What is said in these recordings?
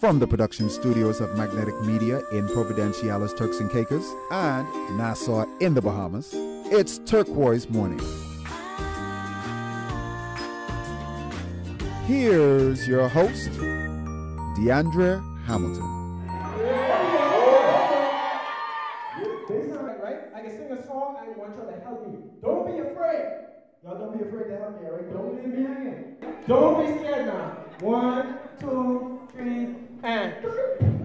From the production studios of Magnetic Media in Providenciales, Turks and Caicos, and Nassau in the Bahamas, it's Turquoise Morning. Here's your host, DeAndrea Hamilton. Y'all don't be afraid to help me, all right? Don't leave me hanging. Don't be scared now. One, two, three, 嗯。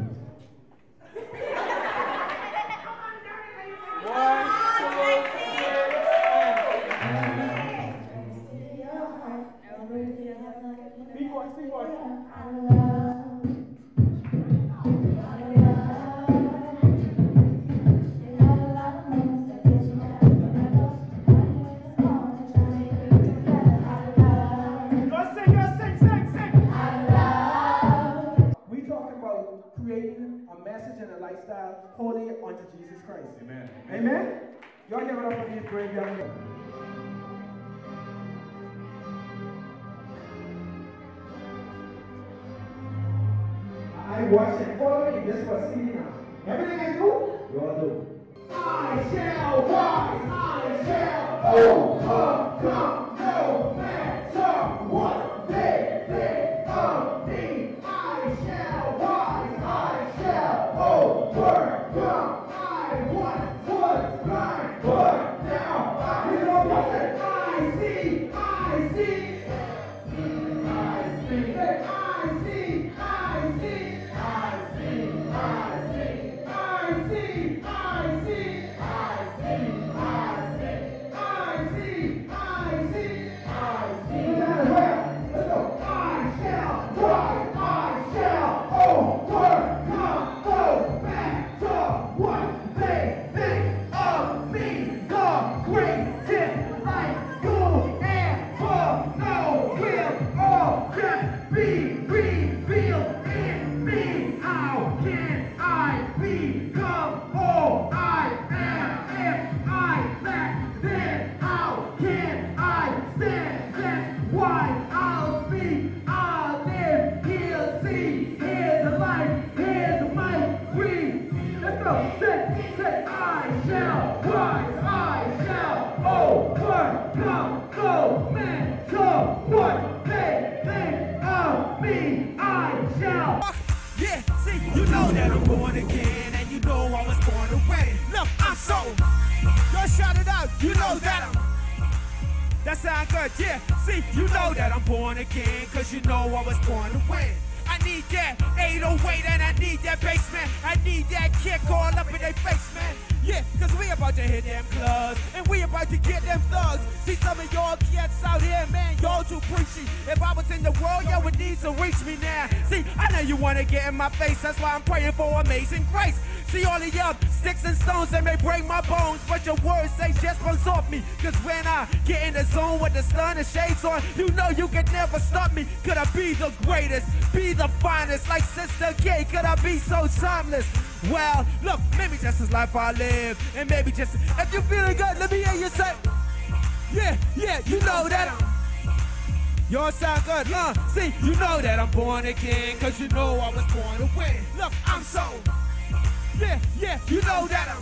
Message and a lifestyle holy unto Jesus Christ. Amen. Amen. Y'all give it up for these brave young men. I watch and follow me. This singing now. Everything I do, you all do. I shall rise. I shall overcome. No matter what they think of Look, I'm so. Yo, shout it out. You know that I'm. That sound good, yeah. See, you know that I'm born again, cause you know I was born to win. I need that 808 and I need that bass, man. I need that kick all up in their face, man. Yeah, cause we about to hit them clubs and we about to get them thugs. See some of y'all cats out here, man, y'all too preachy. If I was in the world, y'all would need to reach me now. See, I know you wanna get in my face, that's why I'm praying for amazing grace. See all of y'all sticks and stones, they may break my bones, but your words say just bounce off me. Cause when I get in the zone with the sun and shades on, you know you can never stop me. Could I be the greatest, be the finest, like Sister K? Could I be so timeless? Well, look, maybe just this life I live, and maybe just if you feeling good, let me hear you say, yeah, yeah, you know that. Y'all sound good, uh. See, you know that I'm born again, cause you know I was born to win. Look, I'm so. Yeah, yeah, you know that I'm.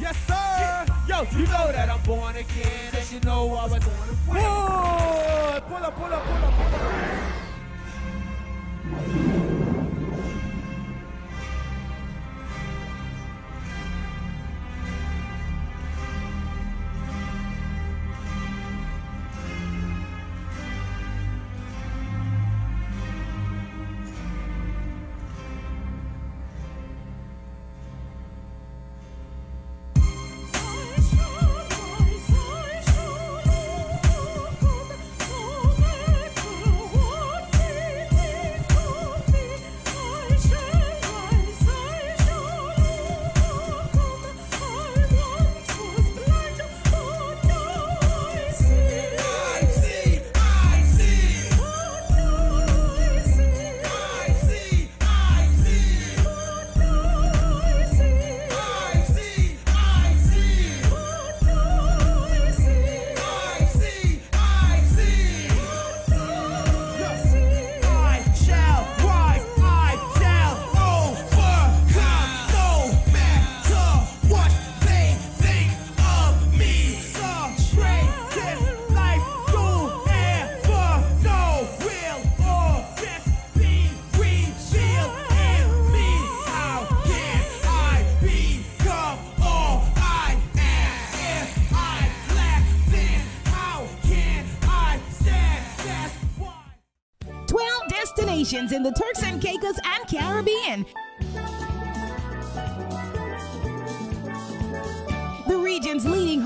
Yes, sir. Yo, you know that I'm born again, cause you know I was born to win. Whoa, pull up, pull up, pull up, pull up.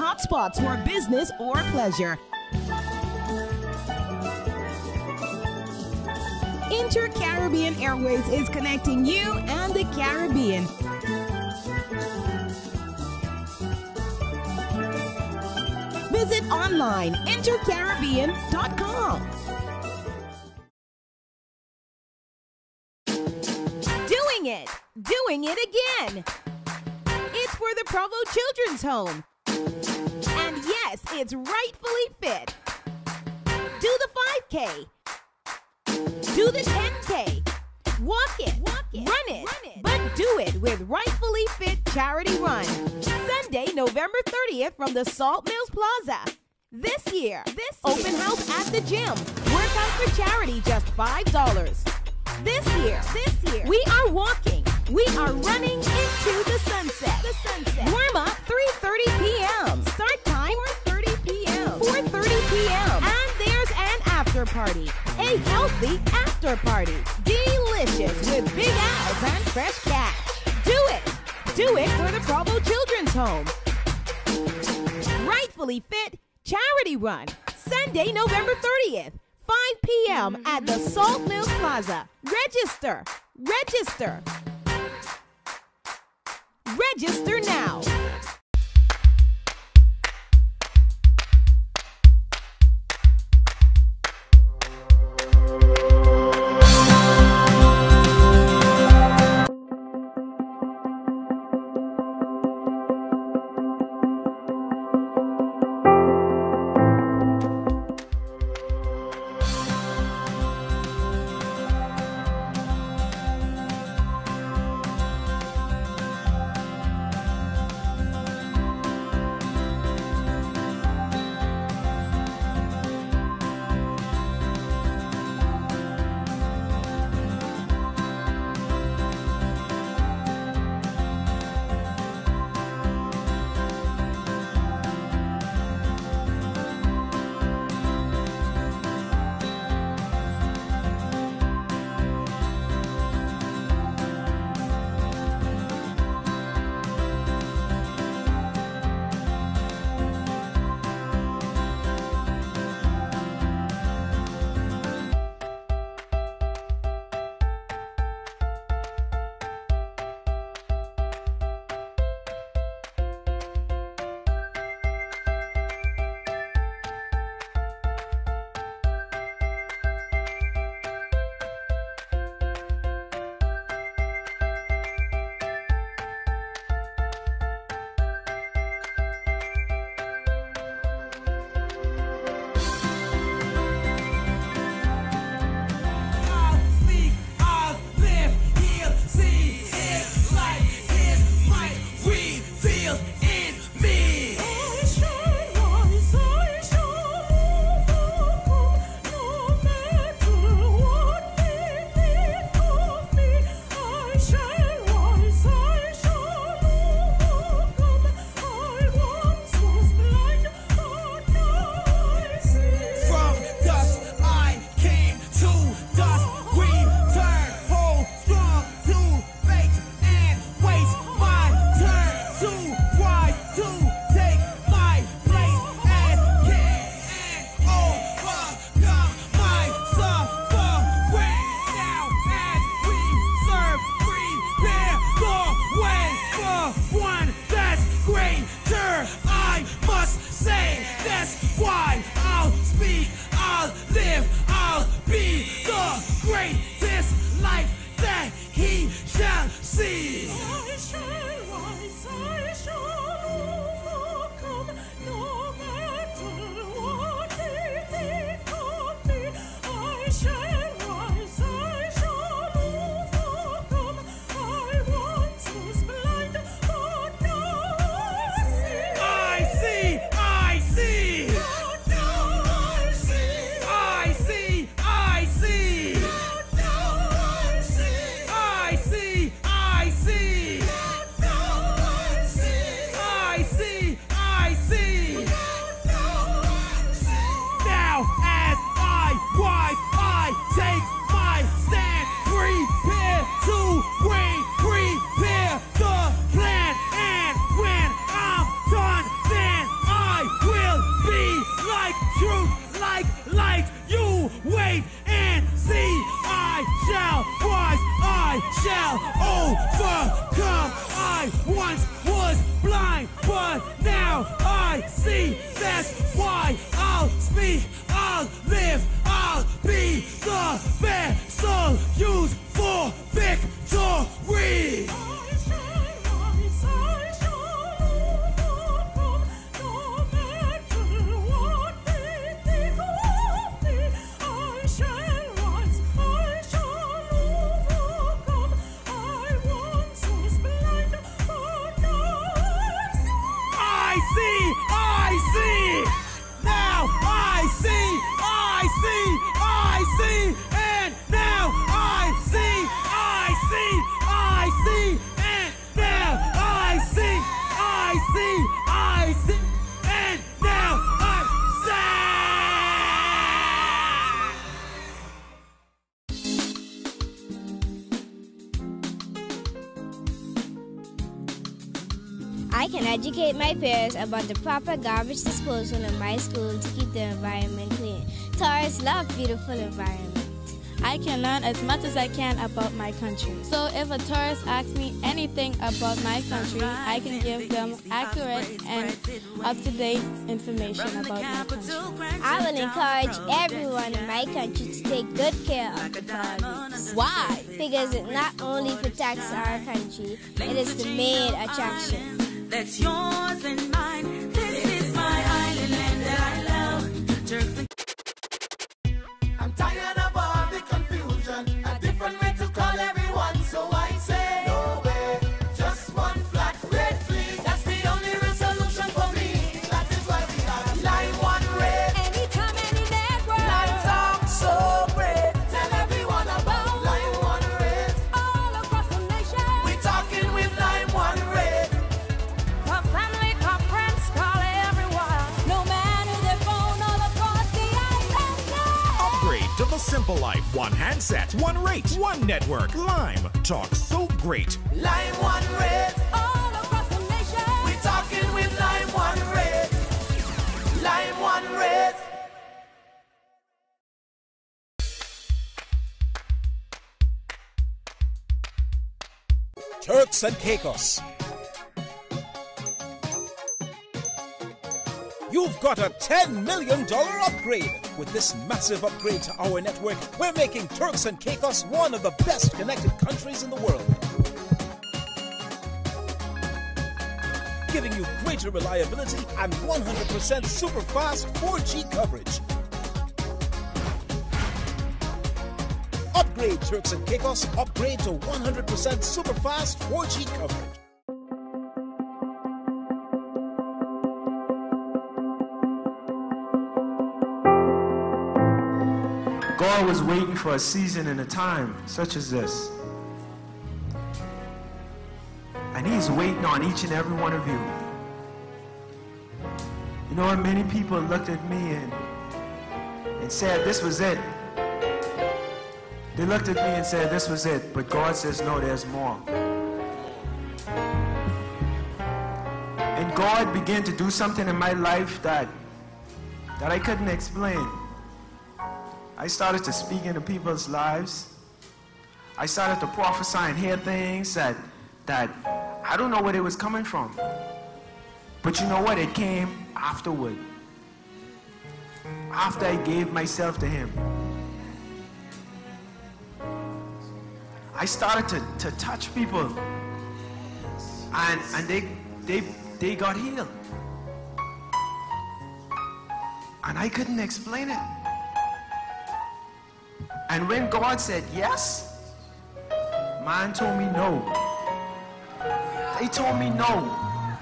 Hotspots for business or pleasure. Inter Caribbean Airways is connecting you and the Caribbean. Visit online intercaribbean.com. Doing it, doing it again. It's for the Provo Children's Home. It's rightfully fit. Do the 5K. Do the 10K. Walk it, walk it, run it, run it, but do it with Rightfully Fit Charity Run. Sunday, November 30th from the Salt Mills Plaza. This year, this open house at the gym. Workout for charity, just $5. This year, this year, we are walking. We are running into party. A healthy after party. Delicious with big owls and fresh cash. Do it. Do it for the Provo Children's Home. Rightfully Fit Charity Run. Sunday, November 30th. 5 p.m. at the Salt Mills Plaza. Register. Register. Register now. About the proper garbage disposal in my school to keep the environment clean. Tourists love beautiful environment. I can learn as much as I can about my country. So if a tourist asks me anything about my country, I can give them accurate and up-to-date information about my country. I will encourage everyone in my country to take good care of the coral reefs. Why? Because it not only protects our country, it is the main attraction. That's yours and mine. Handset, one rate, one network. Lime. Talk so great. Lime one red. All across the nation. We talking with line one red. Line one red. Turks and Caicos. You've got a $10 million upgrade. With this massive upgrade to our network, we're making Turks and Caicos one of the best connected countries in the world. Giving you greater reliability and 100% super fast 4G coverage. Upgrade Turks and Caicos, upgrade to 100% super fast 4G coverage. God was waiting for a season and a time such as this. And He's waiting on each and every one of you. You know, many people looked at me and, and said this was it. They looked at me and said this was it. But God says, no, there's more. And God began to do something in my life that, that I couldn't explain. I started to speak into people's lives. I started to prophesy and hear things that, that I don't know where it was coming from. But you know what? It came afterward. After I gave myself to Him. I started to, to touch people. And, and they, they, they got healed. And I couldn't explain it. And when God said yes, man told me no. They told me no.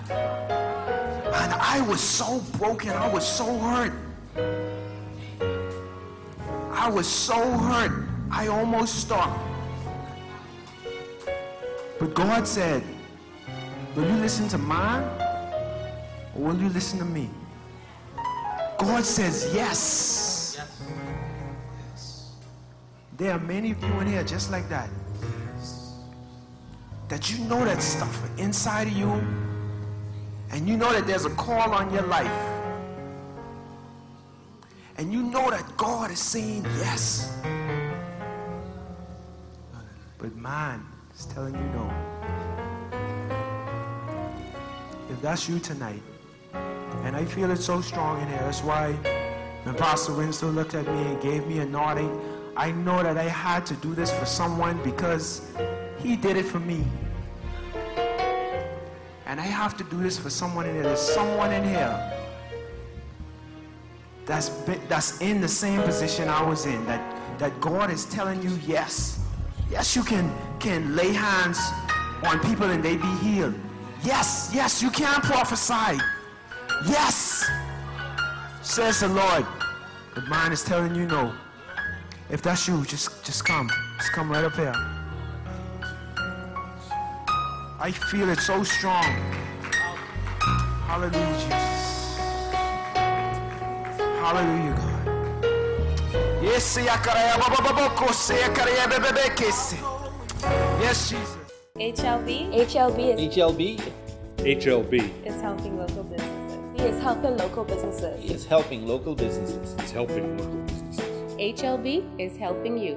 And I was so broken. I was so hurt. I was so hurt. I almost stopped. But God said, Will you listen to man or will you listen to me? God says yes. There are many of you in here just like that. That you know that stuff inside of you, and you know that there's a call on your life. And you know that God is saying yes. But mind is telling you no. If that's you tonight, and I feel it so strong in here, that's why when Pastor Winslow looked at me and gave me a nodding, I know that I had to do this for someone because he did it for me. And I have to do this for someone in here. There's someone in here that's, been, that's in the same position I was in, that, that God is telling you, yes, yes, you can, can lay hands on people and they be healed. Yes, yes, you can prophesy. Yes, says the Lord. But mine is telling you no. If that's you, just just come. Just come right up here. I feel it so strong. Hallelujah, Jesus. Hallelujah, God. Yes, Yes, Jesus. HLB. HLB is HLB. HLB is helping local businesses. He is helping local businesses. He is helping local businesses. He's helping local businesses. HLB is helping you.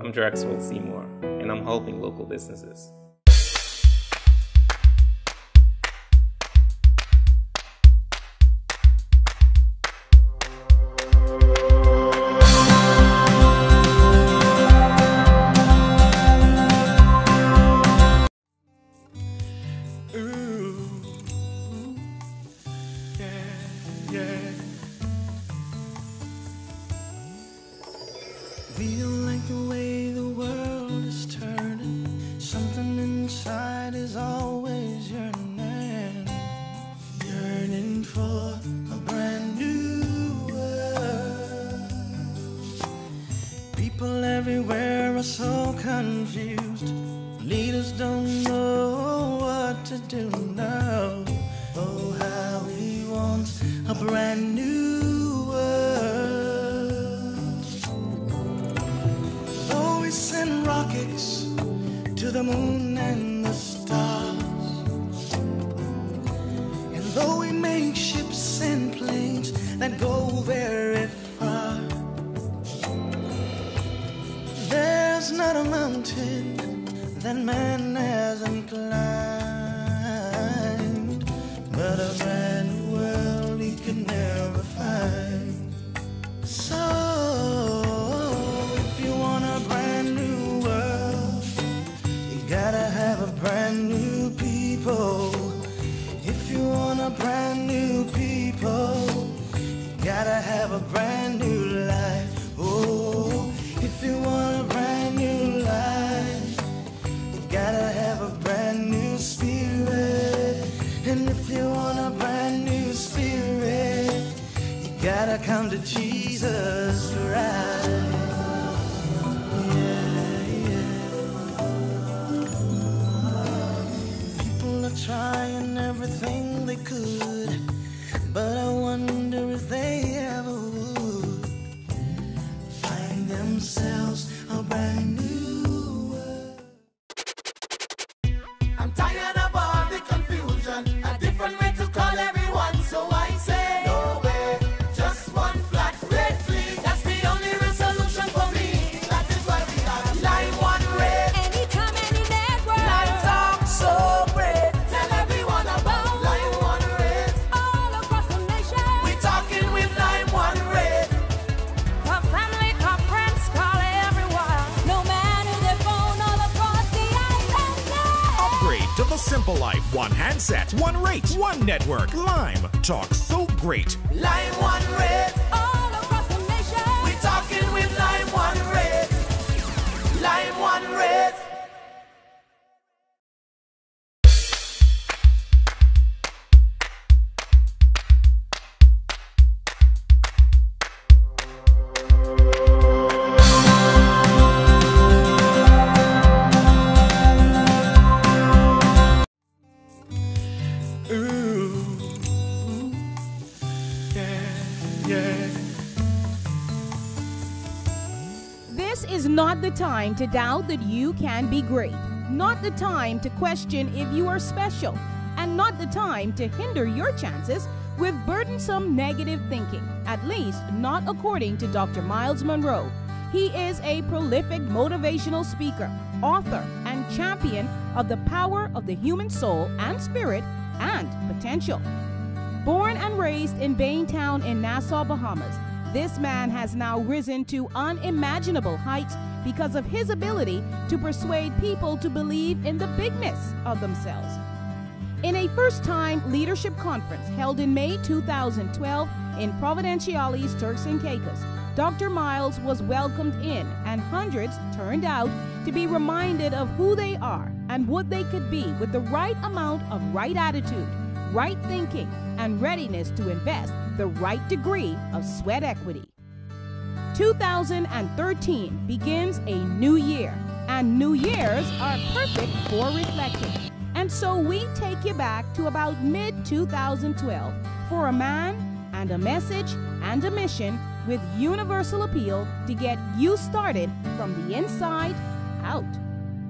I'm Drexel Seymour, and I'm helping local businesses. great. One Network. Lime. Talk so great. Lime One Radio. is not the time to doubt that you can be great, not the time to question if you are special, and not the time to hinder your chances with burdensome negative thinking, at least not according to Dr. Myles Munroe. He is a prolific motivational speaker, author, and champion of the power of the human soul and spirit and potential. Born and raised in Baintown in Nassau, Bahamas, this man has now risen to unimaginable heights because of his ability to persuade people to believe in the bigness of themselves. In a first time leadership conference held in May 2012 in Providenciales, Turks and Caicos, Dr. Myles was welcomed in, and hundreds turned out to be reminded of who they are and what they could be with the right amount of right attitude, right thinking, and readiness to invest the right degree of sweat equity. 2013 begins a new year, and new years are perfect for reflection. And so we take you back to about mid 2012 for a man and a message and a mission with universal appeal to get you started from the inside out.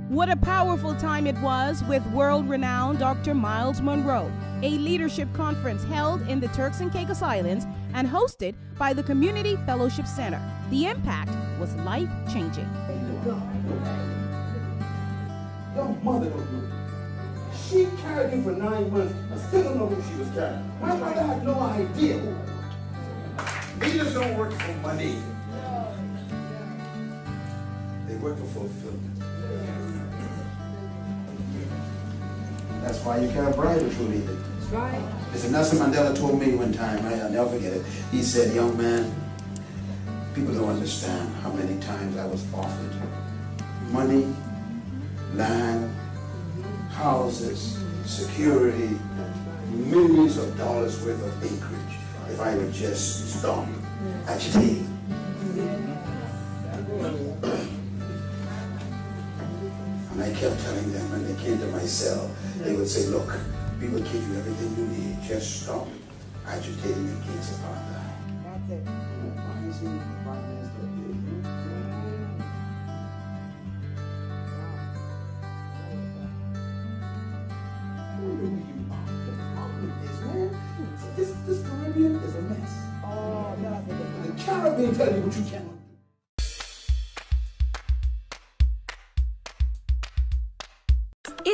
What a powerful time it was with world renowned Dr. Myles Munroe, a leadership conference held in the Turks and Caicos Islands and hosted by the Community Fellowship Center. The impact was life changing. Your mother don't know. She carried you for nine months. I still don't know who she was carrying. My mother had no idea. Leaders don't work for money. They work for fulfillment. That's why you can't bribe a true leader. Right. Listen, Nelson Mandela told me one time, right? I'll never forget it. He said, young man, people don't understand how many times I was offered money, land, houses, security, millions of dollars worth of acreage if I would just stop agitating. And I kept telling them when they came to my cell, they would say, look, we will give you everything you need. Just stop agitating against apartheid. That's it.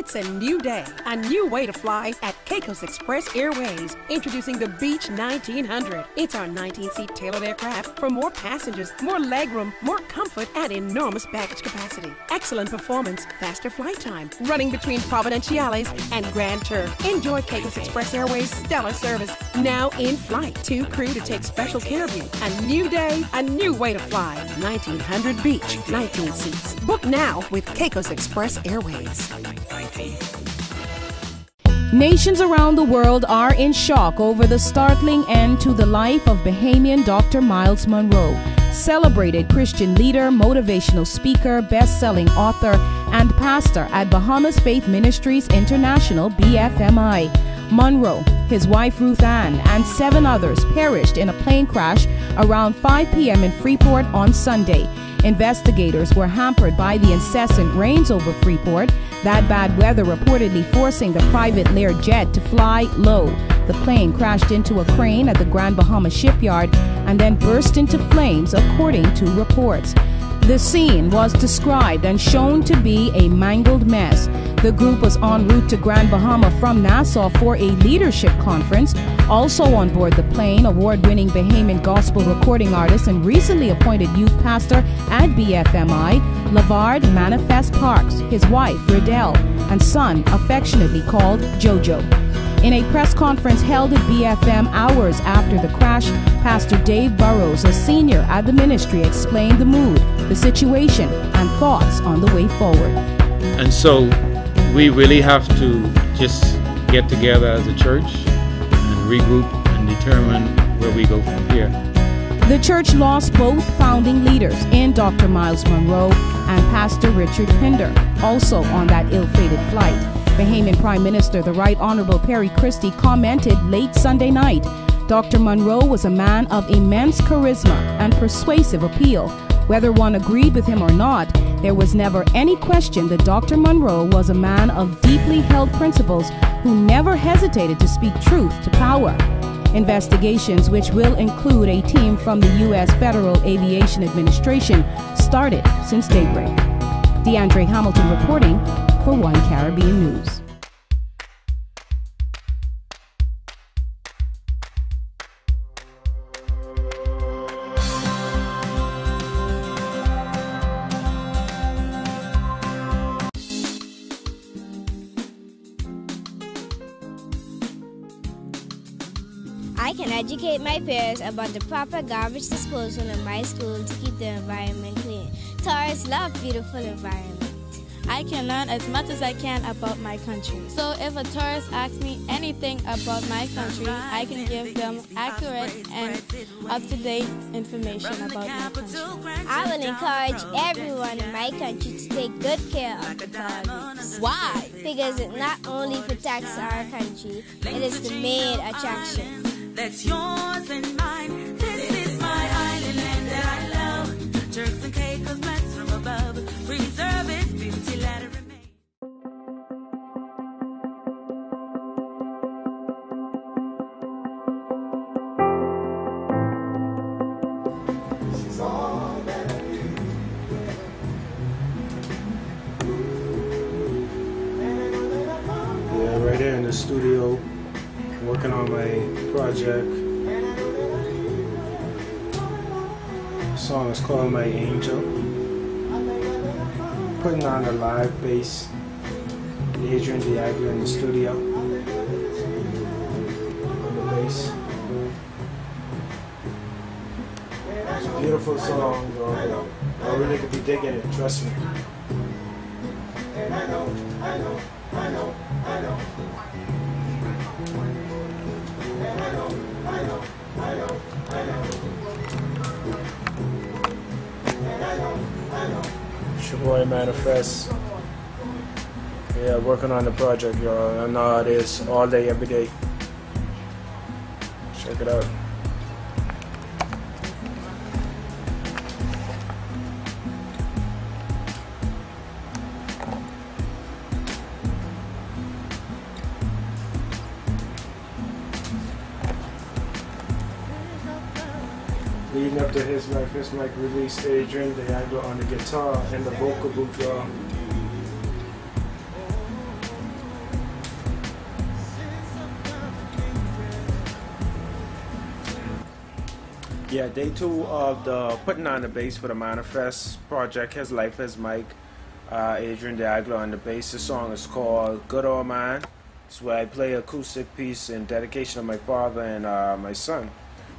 It's a new day, a new way to fly at Caicos Express Airways. Introducing the Beech 1900. It's our 19-seat tailored aircraft for more passengers, more legroom, more comfort, and enormous baggage capacity. Excellent performance, faster flight time, running between Providenciales and Grand Turk. Enjoy Caicos Express Airways' stellar service. Now in flight, two crew to take special care of you. A new day, a new way to fly. 1900 Beech, 19 seats. Book now with Caicos Express Airways. Nations around the world are in shock over the startling end to the life of Bahamian Dr. Myles Munroe, celebrated Christian leader, motivational speaker, best selling author, and pastor at Bahamas Faith Ministries International, BFMI. Munroe, his wife Ruth Ann, and seven others perished in a plane crash around 5 p.m. in Freeport on Sunday. Investigators were hampered by the incessant rains over Freeport, that bad weather reportedly forcing the private Lear jet to fly low. The plane crashed into a crane at the Grand Bahama shipyard and then burst into flames, according to reports. The scene was described and shown to be a mangled mess. The group was en route to Grand Bahama from Nassau for a leadership conference. Also on board the plane, award winning Bahamian gospel recording artist and recently appointed youth pastor at BFMI, Lavard Manifest Parks, his wife, Riddell, and son, affectionately called JoJo. In a press conference held at BFM hours after the crash, Pastor Dave Burrows, a senior at the ministry, explained the mood, the situation, and thoughts on the way forward. And so we really have to just get together as a church and regroup and determine where we go from here. The church lost both founding leaders in Dr. Myles Munroe and Pastor Richard Pinder, also on that ill fated flight. Bahamian Prime Minister, the Right Honorable Perry Christie, commented late Sunday night Dr. Munroe was a man of immense charisma and persuasive appeal. Whether one agreed with him or not, There was never any question that Dr. Munroe was a man of deeply held principles who never hesitated to speak truth to power. Investigations, which will include a team from the U.S. Federal Aviation Administration, started since daybreak. DeAndrea Hamilton reporting for One Caribbean News. I can educate my peers about the proper garbage disposal in my school to keep the environment clean. Tourists love beautiful environment. I can learn as much as I can about my country. So if a tourist asks me anything about my country, I can give them accurate and up-to-date information about my country. I will encourage everyone in my country to take good care of the coral. Why? Because it not only protects our country, it is the main attraction. That's yours and mine. This is my island land that I love. Turks and Caicos blessed from above. Preserve its beauty, let it remain. Right here in the studio, working on my project. The song is called My Angel. Putting on the live bass. Adrian Diagla in the studio. On the bass. It's a beautiful song, though. I really could be digging it, trust me. Manifest. Yeah, working on the project, y'all. I know it is all day, every day. Check it out. To his life, his mic released Adrian De Diaglo on the guitar and the vocal booth, y'all. Yeah, day two of the putting on the bass for the Manifest project. His life, his mic. Uh, Adrian Diaglo on the bass. The song is called "Good Old Man." It's where I play acoustic piece in dedication of my father and uh, my son.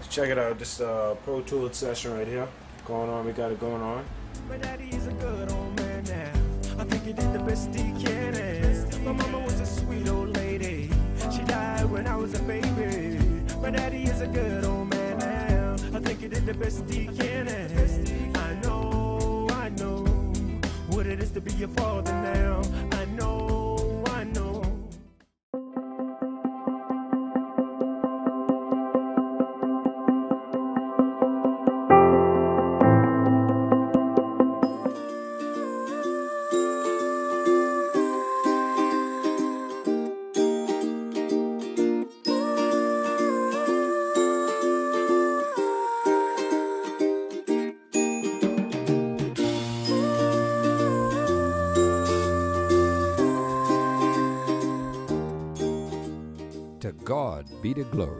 Check it out. This is a Pro Tools session right here. Going on. We got it going on. My daddy is a good old man now. I think he did the best he can. My mama was a sweet old lady. She died when I was a baby. My daddy is a good old man now. I think he did the best he can. I know, I know what it is to be your father To glory.